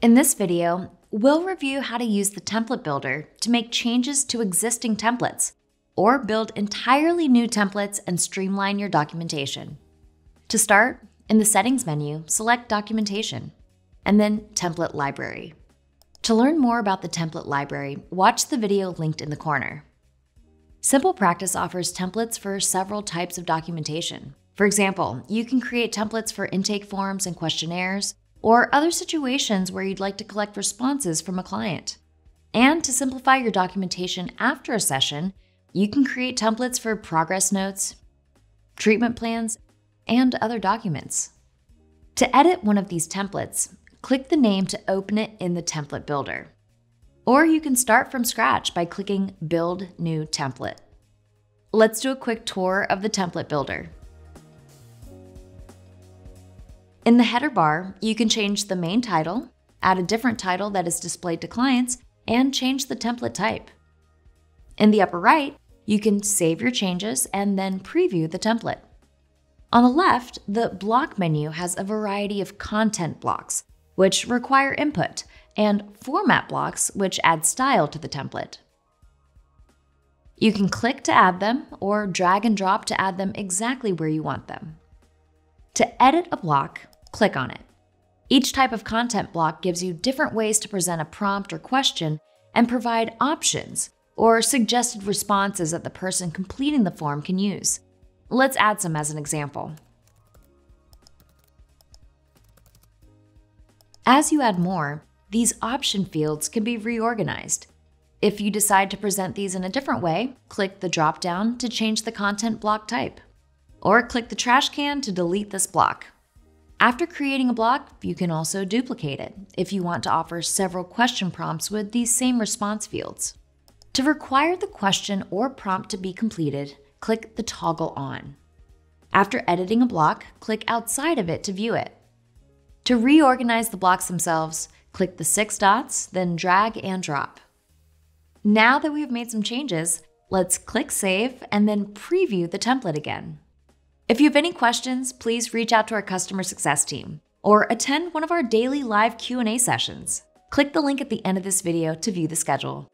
In this video, we'll review how to use the Template Builder to make changes to existing templates or build entirely new templates and streamline your documentation. To start, in the Settings menu, select Documentation and then Template Library. To learn more about the template library, watch the video linked in the corner. Simple Practice offers templates for several types of documentation. For example, you can create templates for intake forms and questionnaires, or other situations where you'd like to collect responses from a client. And to simplify your documentation after a session, you can create templates for progress notes, treatment plans, and other documents. To edit one of these templates, click the name to open it in the template builder. Or you can start from scratch by clicking Build New Template. Let's do a quick tour of the template builder. In the header bar, you can change the main title, add a different title that is displayed to clients, and change the template type. In the upper right, you can save your changes and then preview the template. On the left, the block menu has a variety of content blocks which require input, and format blocks, which add style to the template. You can click to add them or drag and drop to add them exactly where you want them. To edit a block, click on it. Each type of content block gives you different ways to present a prompt or question and provide options or suggested responses that the person completing the form can use. Let's add some as an example. As you add more, these option fields can be reorganized. If you decide to present these in a different way, click the drop down to change the content block type. Or click the trash can to delete this block. After creating a block, you can also duplicate it if you want to offer several question prompts with these same response fields. To require the question or prompt to be completed, click the toggle on. After editing a block, click outside of it to view it. To reorganize the blocks themselves, click the six dots, then drag and drop. Now that we've made some changes, let's click Save and then preview the template again. If you have any questions, please reach out to our customer success team or attend one of our daily live Q&A sessions. Click the link at the end of this video to view the schedule.